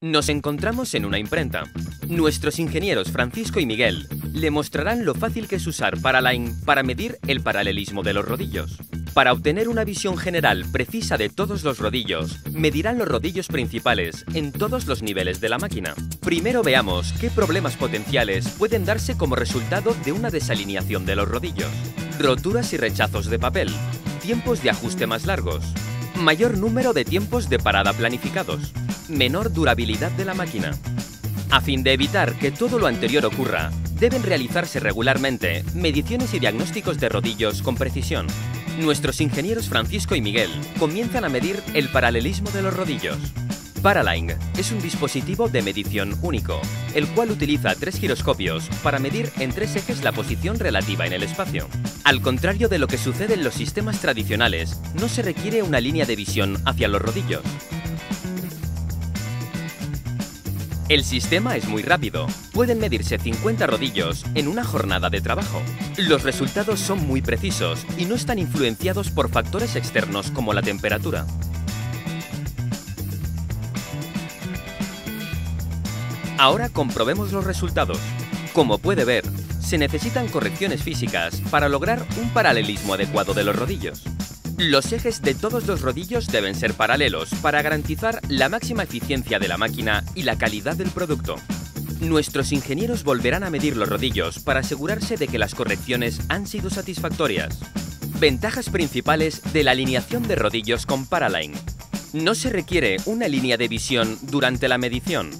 Nos encontramos en una imprenta. Nuestros ingenieros Francisco y Miguel le mostrarán lo fácil que es usar Paraline para medir el paralelismo de los rodillos. Para obtener una visión general precisa de todos los rodillos, medirán los rodillos principales en todos los niveles de la máquina. Primero veamos qué problemas potenciales pueden darse como resultado de una desalineación de los rodillos. Roturas y rechazos de papel, tiempos de ajuste más largos, mayor número de tiempos de parada planificados, menor durabilidad de la máquina. A fin de evitar que todo lo anterior ocurra, deben realizarse regularmente mediciones y diagnósticos de rodillos con precisión. Nuestros ingenieros Francisco y Miguel comienzan a medir el paralelismo de los rodillos. Paraline es un dispositivo de medición único, el cual utiliza tres giroscopios para medir en tres ejes la posición relativa en el espacio. Al contrario de lo que sucede en los sistemas tradicionales, no se requiere una línea de visión hacia los rodillos. El sistema es muy rápido. Pueden medirse 50 rodillos en una jornada de trabajo. Los resultados son muy precisos y no están influenciados por factores externos como la temperatura. Ahora comprobemos los resultados. Como puede ver, se necesitan correcciones físicas para lograr un paralelismo adecuado de los rodillos. Los ejes de todos los rodillos deben ser paralelos para garantizar la máxima eficiencia de la máquina y la calidad del producto. Nuestros ingenieros volverán a medir los rodillos para asegurarse de que las correcciones han sido satisfactorias. Ventajas principales de la alineación de rodillos con Paraline. No se requiere una línea de visión durante la medición.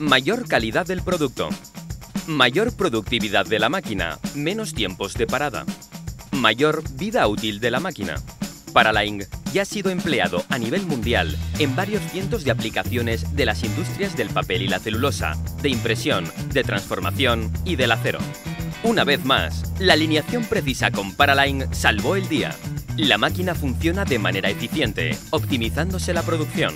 Mayor calidad del producto. Mayor productividad de la máquina, menos tiempos de parada. Mayor vida útil de la máquina. Paraline ya ha sido empleado a nivel mundial en varios cientos de aplicaciones de las industrias del papel y la celulosa, de impresión, de transformación y del acero. Una vez más, la alineación precisa con Paraline salvó el día. La máquina funciona de manera eficiente, optimizándose la producción,